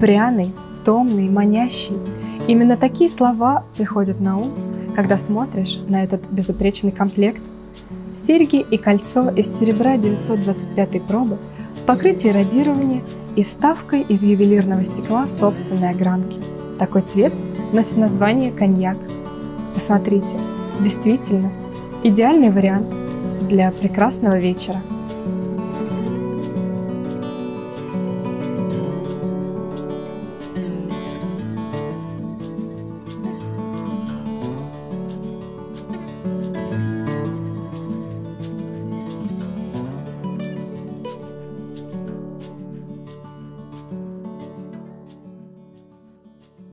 Пряный, томный, манящий. Именно такие слова приходят на ум, когда смотришь на этот безупречный комплект. Серьги и кольцо из серебра 925 пробы в покрытии радирования и вставкой из ювелирного стекла собственной огранки. Такой цвет носит название коньяк. Посмотрите, действительно, идеальный вариант для прекрасного вечера.